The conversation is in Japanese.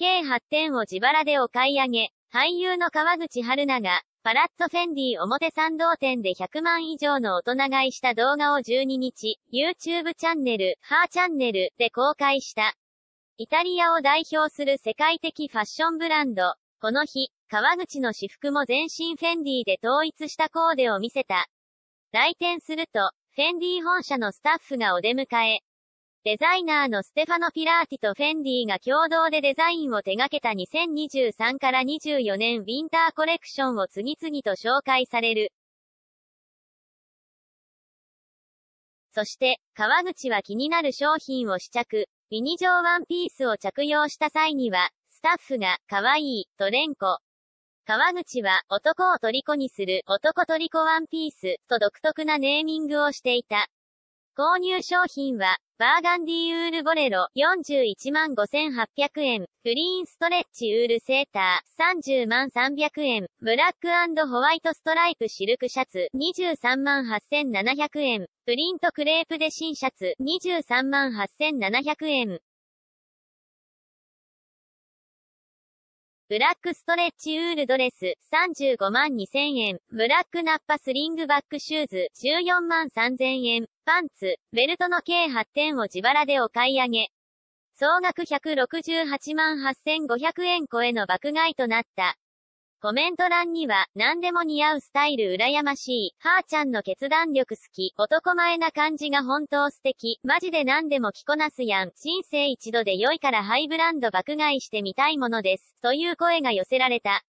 計8点を自腹でお買い上げ、俳優の川口春奈が、パラッツォフェンディ表参道店で100万以上の大人買いした動画を12日、YouTube チャンネル、ハーチャンネルで公開した。イタリアを代表する世界的ファッションブランド。この日、川口の私服も全身フェンディで統一したコーデを見せた。来店すると、フェンディ本社のスタッフがお出迎え。デザイナーのステファノ・ピラーティとフェンディが共同でデザインを手掛けた2023から24年ウィンターコレクションを次々と紹介される。そして、川口は気になる商品を試着。ミニ状ワンピースを着用した際には、スタッフが、可愛い、と連呼。川口は、男を虜にする、男虜ワンピース、と独特なネーミングをしていた。購入商品は、バーガンディウールボレロ、41万5800円。グリーンストレッチウールセーター、30万300円。ブラックホワイトストライプシルクシャツ、23万8700円。プリントクレープデシンシャツ、23万8700円。ブラックストレッチウールドレス、35万2000円。ブラックナッパスリングバックシューズ、14万3000円。パンツ、ベルトの計8点を自腹でお買い上げ。総額168万8500円超えの爆買いとなった。コメント欄には、何でも似合うスタイル羨ましい、はーちゃんの決断力好き、男前な感じが本当素敵、マジで何でも着こなすやん、人生一度で良いからハイブランド爆買いしてみたいものです、という声が寄せられた。